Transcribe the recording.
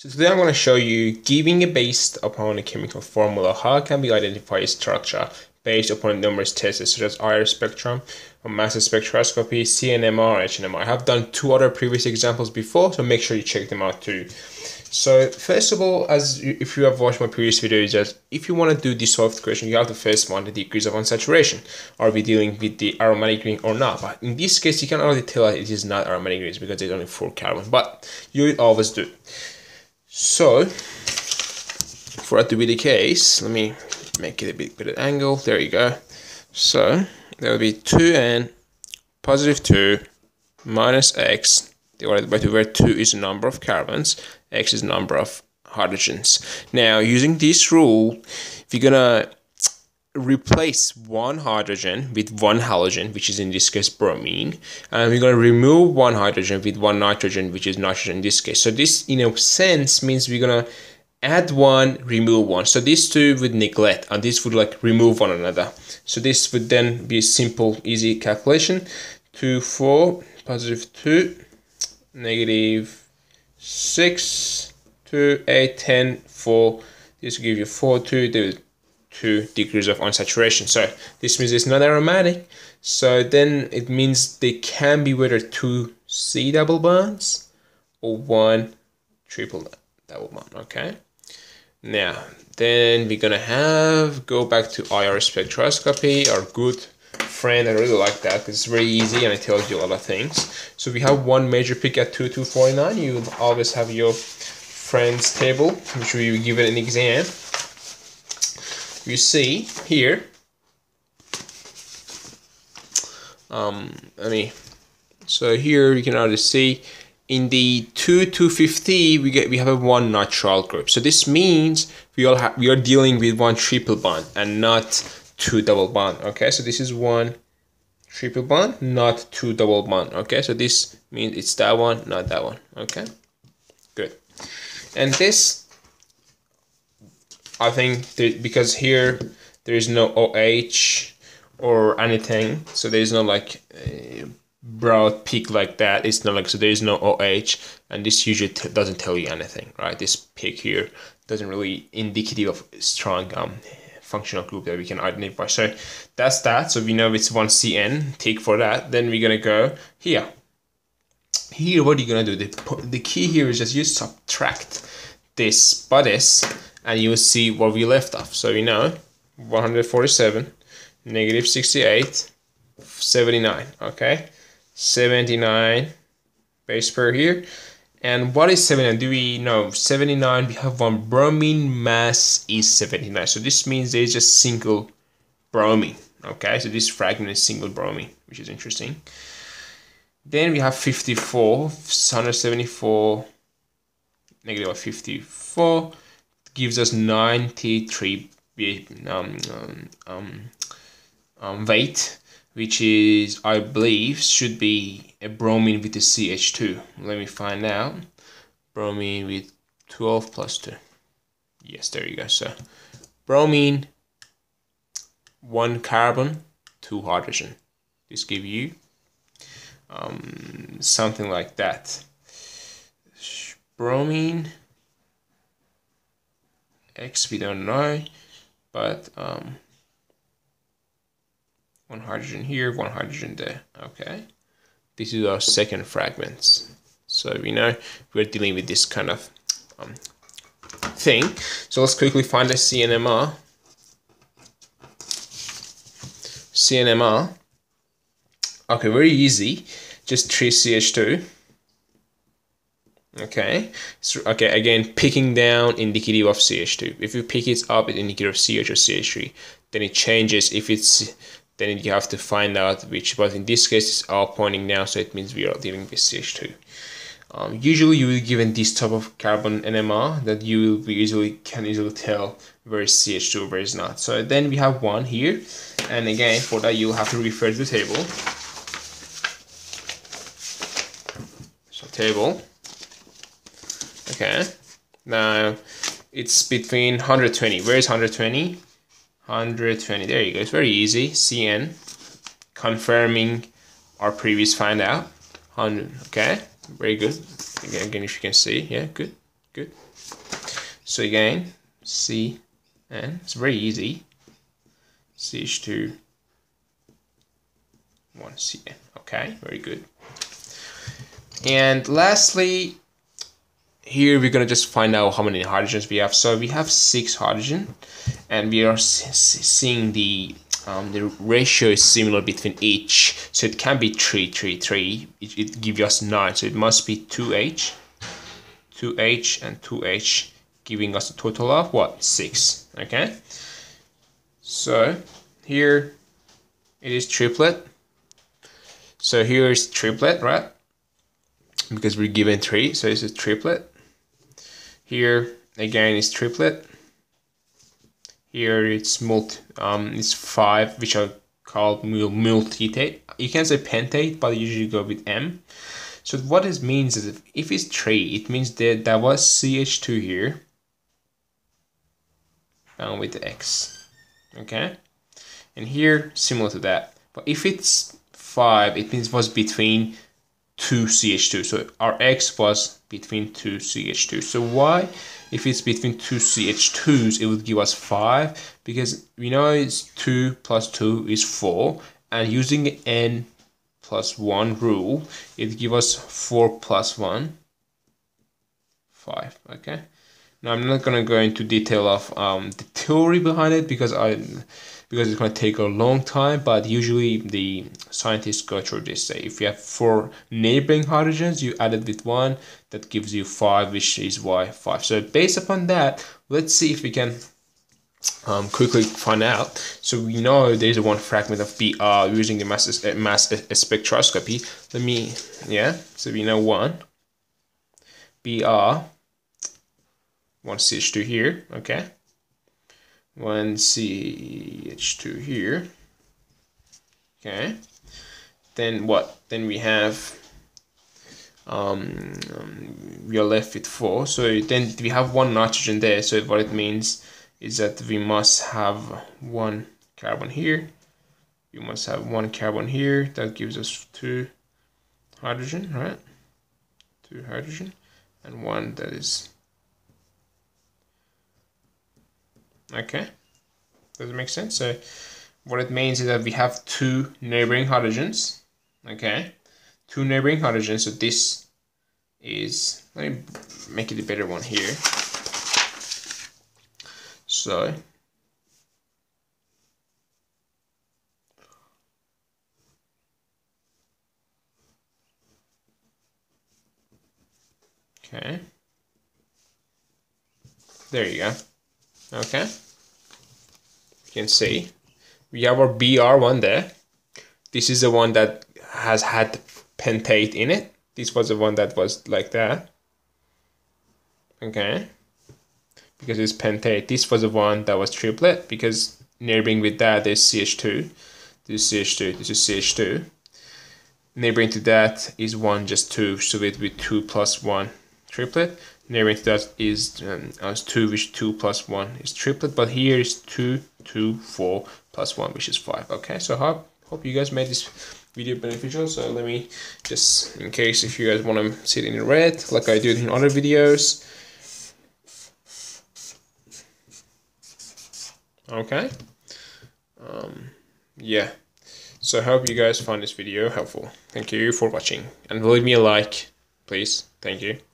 So today I'm going to show you giving a based upon a chemical formula how can we identify a structure based upon numerous tests such as IR spectrum, mass spectroscopy, CNMR, HNMR. I have done two other previous examples before, so make sure you check them out too. So first of all, as you, if you have watched my previous videos, that if you want to do the solved question, you have the first one, the degrees of unsaturation. Are we dealing with the aromatic ring or not? But in this case, you can already tell it is not aromatic rings because there's only four carbons, but you always do. So, for that to be the case, let me make it a bit better angle. There you go. So, there will be 2n positive 2 minus x divided by 2, where 2 is the number of carbons, x is the number of hydrogens. Now, using this rule, if you're going to replace one hydrogen with one halogen, which is in this case bromine, and we're going to remove one hydrogen with one nitrogen, which is nitrogen in this case. So this, in a sense, means we're going to add one, remove one. So these two would neglect, and this would like remove one another. So this would then be a simple, easy calculation. 2, 4, positive 2, negative 6, 2, 8, 10, 4. This will give you 4, 2, 2 degrees of unsaturation. So this means it's not aromatic. So then it means they can be whether two C double bonds or one triple double bond. Okay. Now then we're gonna have go back to IR spectroscopy, our good friend. I really like that because it's very easy and it tells you a lot of things. So we have one major peak at 2249. You always have your friends table, which we give it an exam you see here um, I mean so here you can already see in the 2 to 50 we get we have a one nitrile group. So this means we all have we are dealing with one triple bond and not two double bond okay? So this is one triple bond not two double bond okay? So this means it's that one not that one okay? Good. And this I think because here there is no OH or anything, so there is no like broad peak like that. It's not like so there is no OH, and this usually doesn't tell you anything, right? This peak here doesn't really indicative of strong um, functional group that we can identify. So that's that. So we know it's one CN. Take for that. Then we're gonna go here. Here, what are you gonna do? The the key here is just you subtract this by this and you will see where we left off. So we know 147, negative 68, 79, okay? 79 base pair here. And what is 79? Do we know 79? We have one bromine mass is 79. So this means there's just single bromine. Okay, so this fragment is single bromine, which is interesting. Then we have 54, 174, negative 54 gives us 93 um, um, um, weight, which is, I believe, should be a bromine with a CH2. Let me find out. Bromine with 12 plus 2. Yes, there you go. So, bromine, one carbon, two hydrogen. This give you um, something like that. Bromine x we don't know but um, one hydrogen here one hydrogen there. Okay. This is our second fragments. So we know we're dealing with this kind of um, thing. So let's quickly find the CNMR CNMR okay very easy. Just 3CH2 okay. So okay again picking down indicative of ch2 if you pick it up it's indicative of ch or ch3 then it changes. If it's then you have to find out which but in this case it's all pointing down so it means we are dealing with ch2 um, usually you will given this type of carbon NMR that you will easily can easily tell where is CH2 where is not. So then we have one here. And again for that you'll have to refer to the table. So table Okay. Now it's between 120. Where is 120? 120. There you go. It's very easy. CN confirming our previous find out. 100. Okay. Very good. Again, again, if you can see. Yeah, good. Good. So again, C and it's very easy. CH2 1 CN. Okay, very good. And lastly, here we're gonna just find out how many hydrogens we have. So we have six hydrogen, and we are seeing the um, the ratio is similar between each. So it can be three, three, three. It, it gives us nine. So it must be two H, two H, and two H, giving us a total of what six. Okay. So here it is triplet. So here is triplet, right? Because we're given three, so it's a triplet. Here again is triplet. Here it's multi, um, it's five, which are called multitate. You can say pentate, but usually go with M. So what this means is if, if it's three, it means that there was CH2 here, and with the X, okay? And here, similar to that. But if it's five, it means it was between two CH2. So our X was between two CH2. So why, if it's between two CH2s, it would give us 5? Because we know it's 2 plus 2 is 4. And using n plus 1 rule, it gives us 4 plus 1, 5. Okay. Now I'm not going to go into detail of um, the theory behind it because I because it's going to take a long time but usually the scientists go through this. Say if you have four neighboring hydrogens you add it with one that gives you five which is why five. So based upon that let's see if we can um, quickly find out. So we know there's one fragment of BR using the mass, uh, mass spectroscopy. Let me yeah so we know one. BR one CH2 here okay one CH2 here. Okay. Then what? Then we have um, um, we are left with four. So then we have one nitrogen there. So what it means is that we must have one carbon here. You must have one carbon here. That gives us two hydrogen, right? Two hydrogen, and one that is Okay, does it make sense? So what it means is that we have two neighboring hydrogens. Okay, two neighboring hydrogens. So this is let me make it a better one here. So Okay. There you go. Okay. You can see we have our BR one there. This is the one that has had pentate in it. This was the one that was like that. Okay. Because it's pentate. This was the one that was triplet because neighboring with that there's CH2. This is CH2. This is CH2. Neighboring to that is one just two. So it will be two plus one triplet. To that is um, as 2 which 2 plus 1 is triplet but here is 2 2 4 plus 1 which is 5 okay so hope hope you guys made this video beneficial. So let me just in case if you guys want to see it in red like I do in other videos. Okay. Um, yeah. So I hope you guys find this video helpful. Thank you for watching. And leave me a like please. Thank you